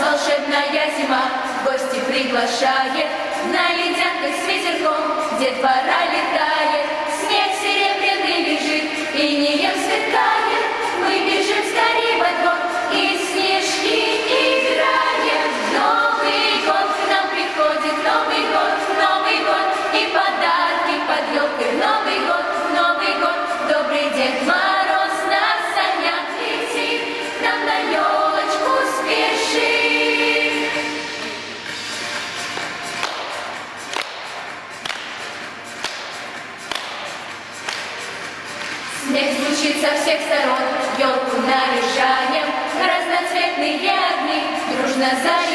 Волшебная зима гости приглашает. Летит со всех сторон, елку наряжаем, разноцветные огни, дружно заряжаем.